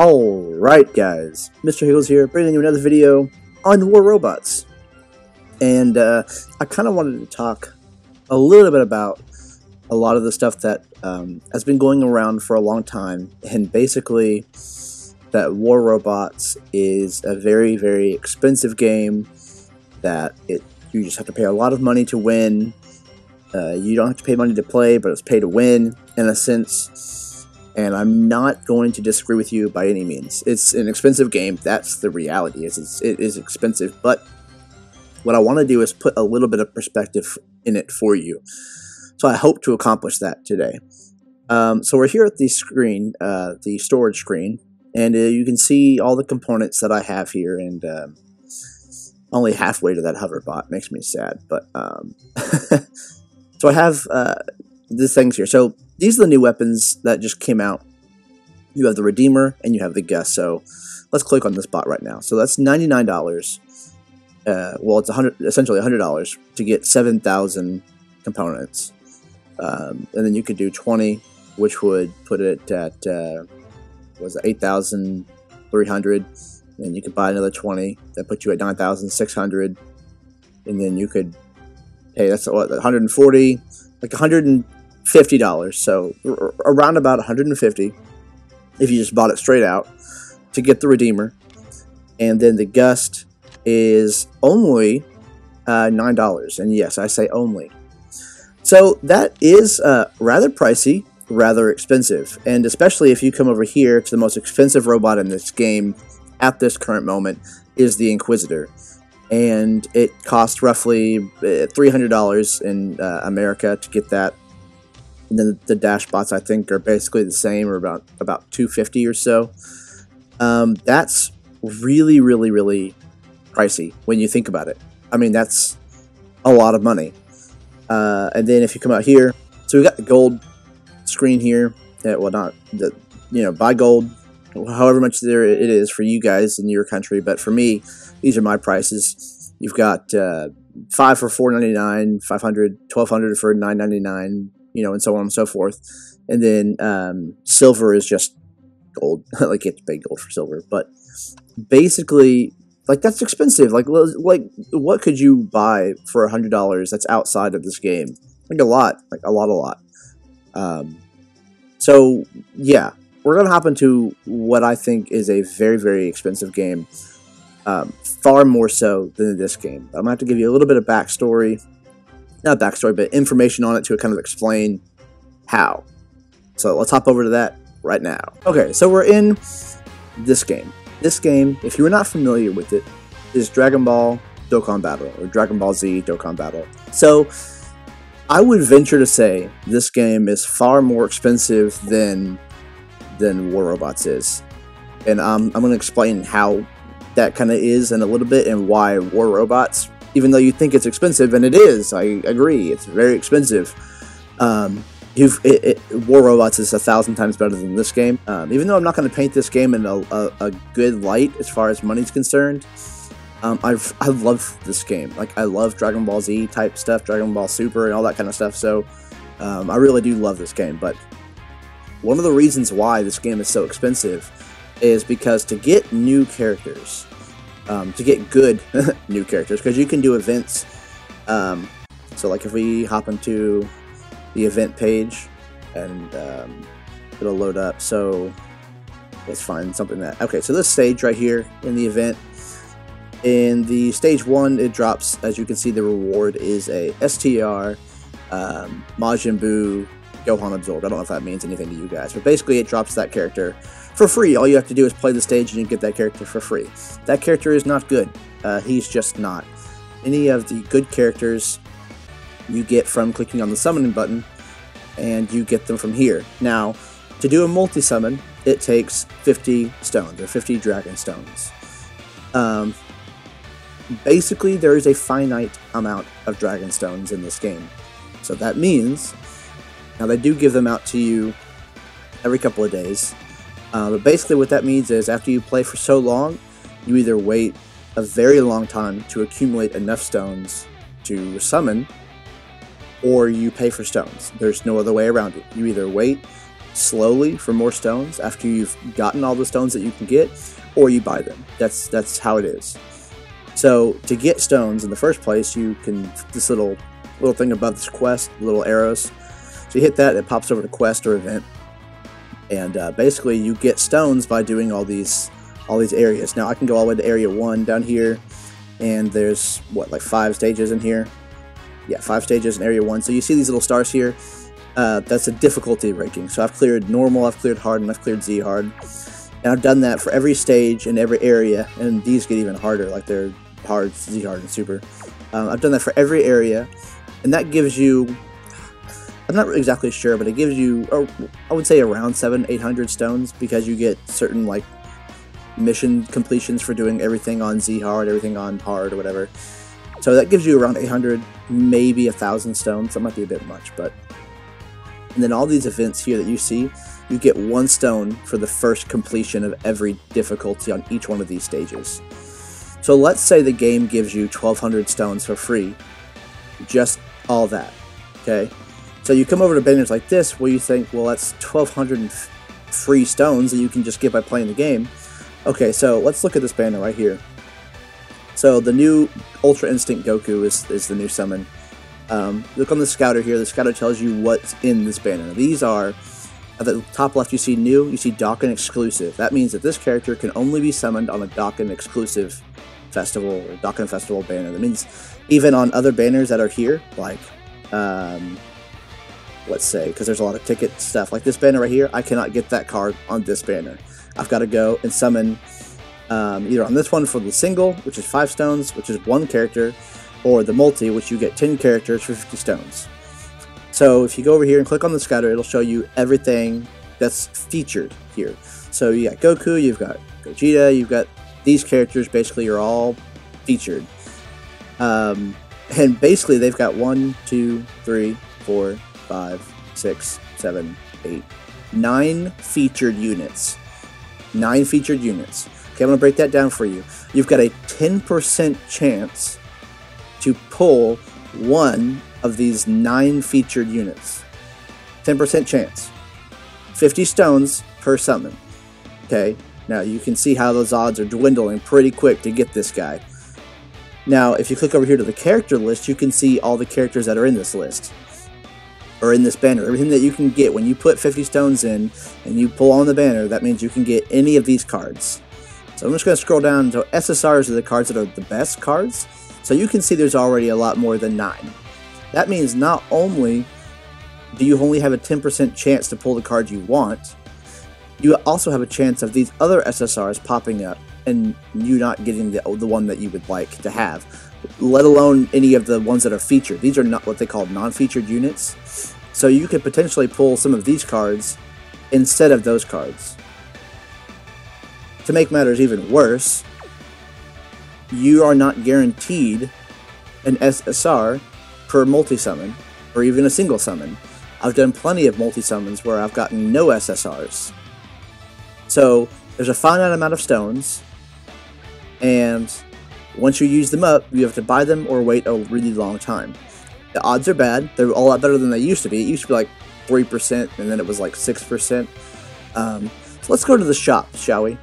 Alright guys, Mr. Higgles here, bringing you another video on War Robots. And uh, I kind of wanted to talk a little bit about a lot of the stuff that um, has been going around for a long time, and basically that War Robots is a very, very expensive game, that it you just have to pay a lot of money to win, uh, you don't have to pay money to play, but it's pay to win, in a sense and I'm not going to disagree with you by any means. It's an expensive game. That's the reality. It's, it is expensive, but what I want to do is put a little bit of perspective in it for you. So I hope to accomplish that today. Um, so we're here at the screen, uh, the storage screen, and uh, you can see all the components that I have here, and um, only halfway to that hoverbot makes me sad. But um, so I have uh, the things here. So these are the new weapons that just came out. You have the Redeemer and you have the Gust. So let's click on this bot right now. So that's $99. Uh, well, it's 100, essentially $100 to get 7,000 components. Um, and then you could do 20, which would put it at, uh, was 8,300. And you could buy another 20. That puts you at 9,600. And then you could, hey, that's what, 140, like 100 fifty dollars. So around about 150 if you just bought it straight out to get the Redeemer, and then the Gust is only uh, nine dollars. And yes, I say only. So that is uh, rather pricey, rather expensive, and especially if you come over here to the most expensive robot in this game at this current moment is the Inquisitor. And it costs roughly uh, $300 in uh, America to get that and then the dash bots I think are basically the same or about about 250 or so. Um, that's really really really pricey when you think about it. I mean that's a lot of money. Uh, and then if you come out here, so we got the gold screen here. Yeah, well, not the you know buy gold, however much there it is for you guys in your country, but for me, these are my prices. You've got uh, five for four ninety nine, five hundred, twelve hundred for nine ninety nine, you know, and so on and so forth. And then um, silver is just gold. like to pay gold for silver, but basically, like that's expensive. Like, like what could you buy for a hundred dollars that's outside of this game? Like a lot, like a lot, a lot. Um, so yeah, we're gonna hop into what I think is a very, very expensive game. Um, far more so than this game. I'm gonna have to give you a little bit of backstory not backstory, but information on it to kind of explain how. So let's hop over to that right now. Okay, so we're in this game. This game, if you are not familiar with it, is Dragon Ball Dokkan Battle or Dragon Ball Z Dokkan Battle. So I would venture to say this game is far more expensive than than War Robots is, and um, I'm going to explain how that kind of is in a little bit and why War Robots even though you think it's expensive, and it is. I agree, it's very expensive. Um, you've it, it, War Robots is a thousand times better than this game. Um, even though I'm not going to paint this game in a, a, a, good light as far as money's concerned, um, I've I love this game. Like I love Dragon Ball Z type stuff, Dragon Ball Super, and all that kind of stuff. So um, I really do love this game. But one of the reasons why this game is so expensive is because to get new characters um, to get good new characters because you can do events. Um, so, like if we hop into the event page and um, it'll load up. So, let's find something that. Okay, so this stage right here in the event. In the stage one, it drops, as you can see, the reward is a STR um, Majin Buu Gohan Absorbed. I don't know if that means anything to you guys, but basically it drops that character for free. All you have to do is play the stage and you get that character for free. That character is not good. Uh, he's just not. Any of the good characters you get from clicking on the summoning button, and you get them from here. Now, to do a multi summon, it takes 50 stones or 50 dragon stones. Um, basically, there is a finite amount of dragon stones in this game. So that means, now they do give them out to you every couple of days, uh, but basically, what that means is after you play for so long, you either wait a very long time to accumulate enough stones to summon, or you pay for stones. There's no other way around it. You either wait slowly for more stones after you've gotten all the stones that you can get, or you buy them. That's that's how it is. So to get stones in the first place, you can this little little thing above this quest, little arrows. So you hit that, it pops over to quest or event, and uh, basically you get stones by doing all these all these areas. Now I can go all the way to area one down here, and there's what like five stages in here. Yeah, five stages in area one. So you see these little stars here. Uh, that's a difficulty ranking. So I've cleared normal, I've cleared hard, and I've cleared Z hard. And I've done that for every stage and every area, and these get even harder, like they're hard, Z hard, and super. Um, I've done that for every area, and that gives you, I'm not exactly sure, but it gives you, or I would say around seven, 800 stones, because you get certain, like, mission completions for doing everything on Z hard, everything on hard, or whatever. So that gives you around 800, maybe a thousand stones. That might be a bit much, but. And then all these events here that you see, you get one stone for the first completion of every difficulty on each one of these stages. So let's say the game gives you 1200 stones for free. Just all that. Okay? So you come over to banners like this where you think, well, that's 1200 free stones that you can just get by playing the game. Okay, so let's look at this banner right here. So the new Ultra Instinct Goku is, is the new summon. Um, look on the scouter here. The scouter tells you what's in this banner. These are, at the top left you see new, you see Dokkan exclusive. That means that this character can only be summoned on a Dokkan exclusive festival or Dokkan festival banner. That means even on other banners that are here, like, um, let's say, because there's a lot of ticket stuff, like this banner right here, I cannot get that card on this banner. I've got to go and summon um, either on this one for the single, which is 5 stones, which is one character, or the multi, which you get 10 characters for 50 stones. So if you go over here and click on the scouter, it'll show you everything that's featured here. So you got Goku, you've got Gogeta, you've got these characters basically are all featured. Um, and basically they've got one, two, three, four, five, six, seven, eight, nine featured units nine featured units. Okay, I'm going to break that down for you. You've got a 10% chance to pull one of these nine featured units. 10% chance. 50 stones per summon. Okay, now you can see how those odds are dwindling pretty quick to get this guy. Now, if you click over here to the character list, you can see all the characters that are in this list or in this banner. Everything that you can get when you put 50 stones in and you pull on the banner, that means you can get any of these cards. So I'm just going to scroll down. So SSRs are the cards that are the best cards. So you can see there's already a lot more than 9. That means not only do you only have a 10% chance to pull the card you want, you also have a chance of these other SSRs popping up and you not getting the, the one that you would like to have let alone any of the ones that are featured. These are not what they call non-featured units. So you could potentially pull some of these cards instead of those cards. To make matters even worse, you are not guaranteed an SSR per multi-summon, or even a single summon. I've done plenty of multi-summons where I've gotten no SSRs. So, there's a finite amount of stones, and once you use them up, you have to buy them or wait a really long time. The odds are bad. They're a lot better than they used to be. It used to be like 3%, and then it was like 6%. Um, so let's go to the shop, shall we?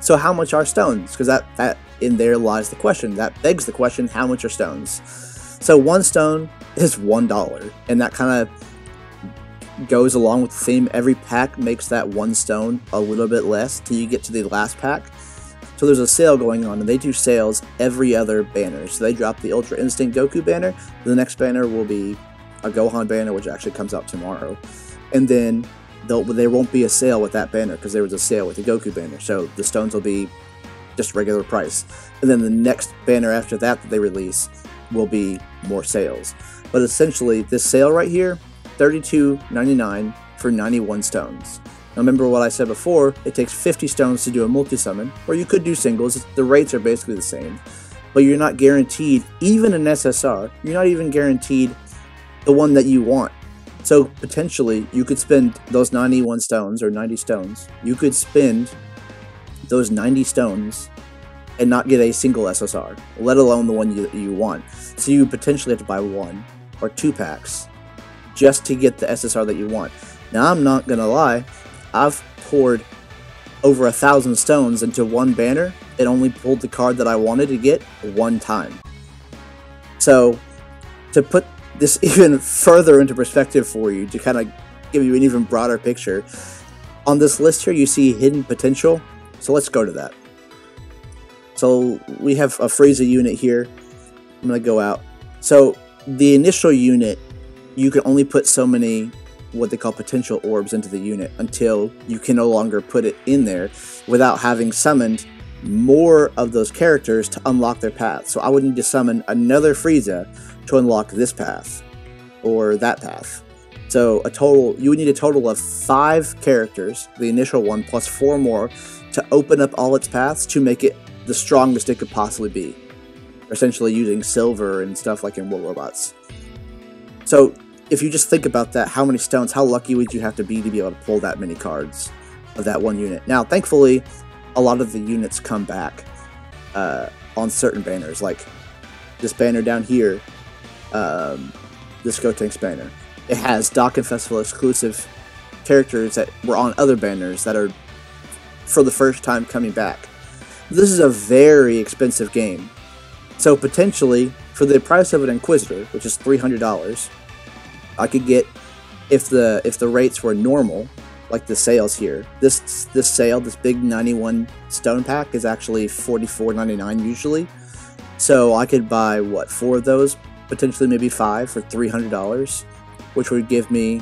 So how much are stones? Because that, that in there lies the question. That begs the question, how much are stones? So one stone is $1, and that kind of goes along with the theme. Every pack makes that one stone a little bit less till you get to the last pack. So there's a sale going on, and they do sales every other banner. So they drop the Ultra Instinct Goku banner. The next banner will be a Gohan banner, which actually comes out tomorrow. And then there won't be a sale with that banner because there was a sale with the Goku banner. So the stones will be just regular price. And then the next banner after that that they release will be more sales. But essentially, this sale right here, $32.99 for 91 stones. Now remember what I said before, it takes 50 stones to do a multi-summon, or you could do singles, the rates are basically the same. But you're not guaranteed, even an SSR, you're not even guaranteed the one that you want. So potentially, you could spend those 91 stones, or 90 stones, you could spend those 90 stones and not get a single SSR, let alone the one you, you want. So you potentially have to buy one or two packs just to get the SSR that you want. Now, I'm not to lie, I've poured over a thousand stones into one banner and only pulled the card that I wanted to get one time. So, to put this even further into perspective for you, to kind of give you an even broader picture, on this list here you see hidden potential. So let's go to that. So we have a Frieza unit here. I'm going to go out. So the initial unit, you can only put so many what they call potential orbs into the unit until you can no longer put it in there without having summoned more of those characters to unlock their path. So I would need to summon another Frieza to unlock this path or that path. So a total, you would need a total of five characters, the initial one plus four more, to open up all its paths to make it the strongest it could possibly be. Essentially using silver and stuff like in War Robots. So if you just think about that, how many stones, how lucky would you have to be to be able to pull that many cards of that one unit? Now, thankfully, a lot of the units come back uh, on certain banners, like this banner down here, um, this Gotenks banner. It has Dokkan Festival exclusive characters that were on other banners that are for the first time coming back. This is a very expensive game. So potentially, for the price of an Inquisitor, which is $300, I could get if the if the rates were normal, like the sales here. This this sale, this big 91 stone pack is actually 44.99 usually. So I could buy what four of those, potentially maybe five for $300, which would give me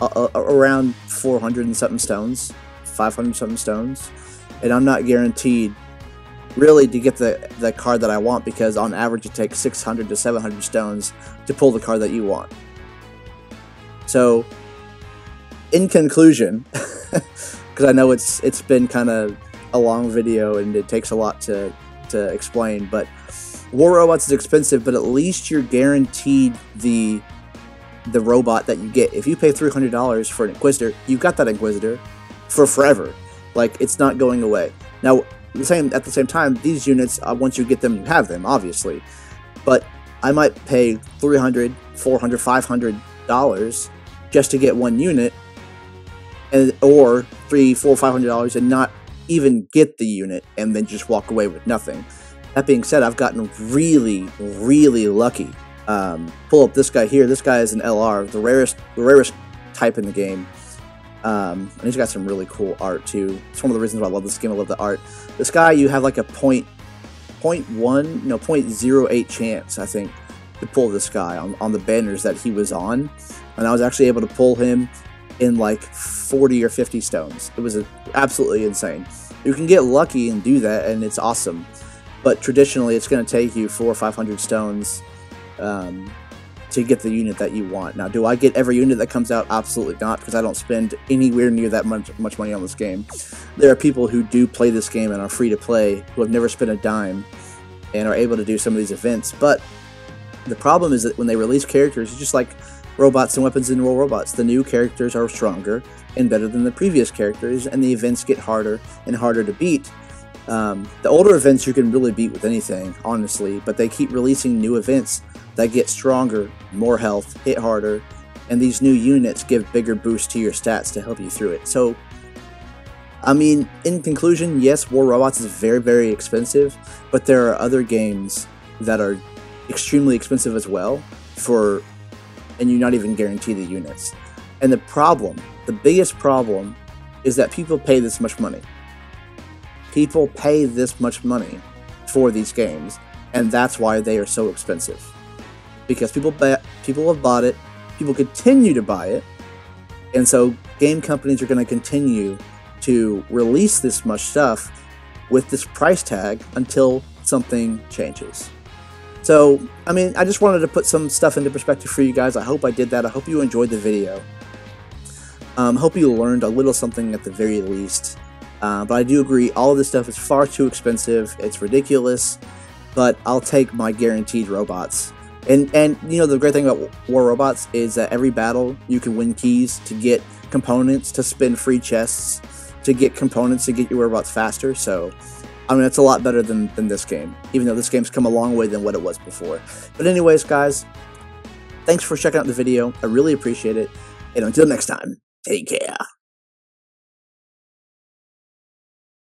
a, a, around 400 and something stones, 500 something stones, and I'm not guaranteed really to get the the card that I want because on average it takes 600 to 700 stones to pull the card that you want. So, in conclusion, because I know it's it's been kind of a long video and it takes a lot to to explain, but War Robots is expensive, but at least you're guaranteed the the robot that you get. If you pay three hundred dollars for an Inquisitor, you've got that Inquisitor for forever. Like it's not going away. Now, the same at the same time, these units uh, once you get them, you have them, obviously. But I might pay 300 400 500 dollars just to get one unit, and or three, four, five hundred dollars, and not even get the unit, and then just walk away with nothing. That being said, I've gotten really, really lucky. Um, pull up this guy here. This guy is an LR, the rarest, the rarest type in the game. Um, and he's got some really cool art too. It's one of the reasons why I love this game. I love the art. This guy, you have like a point, point one, no, point zero eight chance, I think, to pull this guy on, on the banners that he was on and I was actually able to pull him in like 40 or 50 stones. It was absolutely insane. You can get lucky and do that, and it's awesome. But traditionally, it's going to take you four or 500 stones um, to get the unit that you want. Now, do I get every unit that comes out? Absolutely not, because I don't spend anywhere near that much, much money on this game. There are people who do play this game and are free to play who have never spent a dime and are able to do some of these events. But the problem is that when they release characters, it's just like robots and weapons in War Robots. The new characters are stronger and better than the previous characters, and the events get harder and harder to beat. Um, the older events you can really beat with anything, honestly, but they keep releasing new events that get stronger, more health, hit harder, and these new units give bigger boosts to your stats to help you through it. So, I mean, in conclusion, yes, War Robots is very, very expensive, but there are other games that are extremely expensive as well for and you're not even guaranteed the units. And the problem, the biggest problem, is that people pay this much money. People pay this much money for these games, and that's why they are so expensive. Because people buy, people have bought it, people continue to buy it, and so game companies are going to continue to release this much stuff with this price tag until something changes. So, I mean, I just wanted to put some stuff into perspective for you guys. I hope I did that. I hope you enjoyed the video. Um, hope you learned a little something at the very least. Uh, but I do agree, all of this stuff is far too expensive. It's ridiculous. But I'll take my guaranteed robots. And and you know the great thing about War Robots is that every battle you can win keys to get components, to spin free chests, to get components to get your robots faster. So I mean, it's a lot better than, than this game, even though this game's come a long way than what it was before. But anyways, guys, thanks for checking out the video. I really appreciate it. And until next time, Take care.